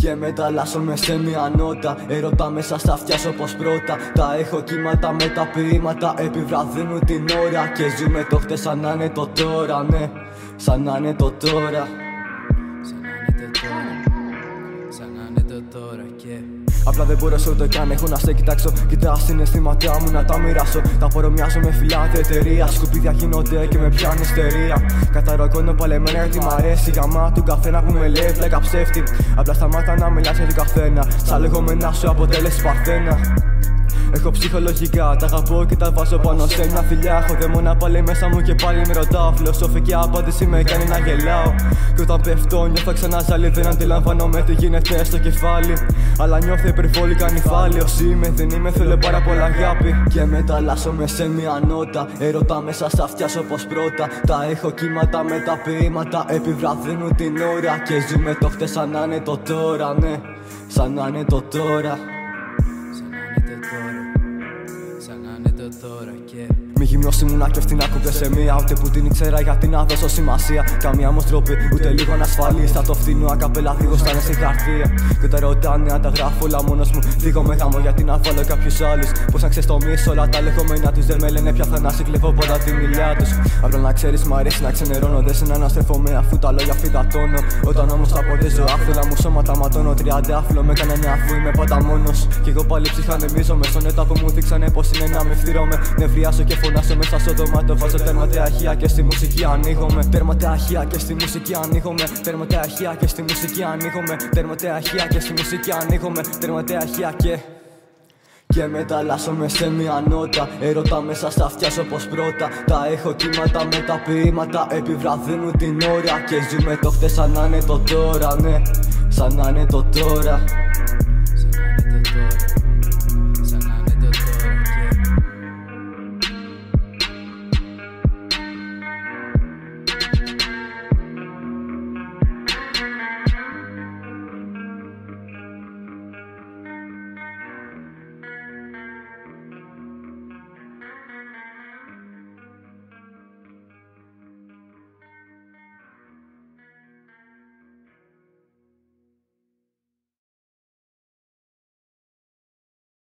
Και μεταλλάσσομαι σε μια νότα Έρωτα μέσα στα αυτιά όπως πρώτα. Τα έχω κύματα με τα ποίηματα. Επιβραδύνουν την ώρα. Και ζούμε το χτες σαν να είναι το τώρα Ναι, σαν να είναι το τώρα. Σαν να είναι το τώρα. Σαν να είναι το τώρα και Απλά δεν μπορέσω ούτε καν έχω να σε κοιτάξω. Κοιτά συναισθήματά μου να τα μοιράσω. Τα απορρομιάζω με φυλάτη εταιρεία. Σκουπίδια γίνονται και με πιάνει ιστερία. Καταρροκώνω παλεμένα γιατί μ' αρέσει. Γαμά του καθένα που με λέει φλέκα ψεύτη. Απλά σταμάτα να μιλάς για τον καθένα. Σαν λεγόμενά σου αποτέλεση παρθένα. Έχω ψυχολογικά, τα αγαπώ και τα βάζω πάνω σε μια φιλιά. Έχω δαίμονα πάλι μέσα μου και πάλι με ρωτάω. Φιλοσοφική απάντηση με κάνει να γελάω. Και όταν πέφτω, νιώθω ξανά ζάλι. Δεν αντιλαμβάνομαι τι γίνεται στο κεφάλι. Αλλά νιώθω υπερβολικά νυφάλιο. Είμαι, δεν είμαι, θέλω πάρα πολλά αγάπη. Και μεταλλάσσομαι σε μια νότα. Έρωτα μέσα στα αυτιά όπως πρώτα. Τα έχω κύματα με τα ποίηματα. Επιβραδύνουν την ώρα. Και ζούμε το χτε σαν να είναι το τώρα, ναι. Σαν να είναι το τώρα. Σαν να είναι το τώρα και Μη γυμνώσει μου να και αυτή να κουμπέ σε μία. Ούτε που την ήξερα γιατί να δώσω σημασία. Καμία όμως τρόπη, ούτε λίγο ανασφαλή. Θα το φθηνό ακαπέλα φύγω στα είναι χαρτία. Και τα ρωτάνε αν τα γράφω όλα μόνος μου. Φύγω με γάμο γιατί να βάλω κάποιους άλλους. Πώς να ξεστομίσω όλα τα λεγόμενά τους. Δεν με λένε πια θα να σε κλεβώ πολλά τη μιλιά τους. Απλά να ξέρεις, μου αρέσει να ξενερώνω. Δεν συναναστρέφομαι αφού τα λόγια αυτή τα τόνο. Όταν όμως τα ποτέζω άφυλα μου σώματα ματώνω. Τριαντάφυλλο με έκανε μια αφού είμαι πάντα μόνος. Κι εγώ πάλι ψυχανεμίζω μες στον έτα που μου δείξανε πως είναι να με φθύρωμαι. Νευριάσω και φωνάσω μέσα στο δωμάτιο. Βάζω τέρματα αρχεία και στη μουσική ανοίγομαι. Τέρματα αρχεία και στη μουσική ανοίγομαι. Τέρματα αρχεία και στη μουσική ανοίγομαι. Τέρματα αρχεία και στη μουσική ανοίγομαι. Τέρματα αρχεία και. Και μεταλλάσσομαι σε μια νότα Έρωτα μέσα στα αυτιά όπως πρώτα Τα έχω κύματα με τα ποίηματα Επιβραδύνουν την ώρα Και ζούμε το χτες σαν να είναι το τώρα Ναι, σαν να είναι το τώρα